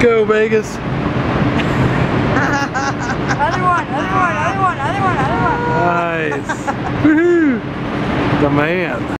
Go Vegas. other one, other one, other one, other one, other one. Nice. Woohoo. The man.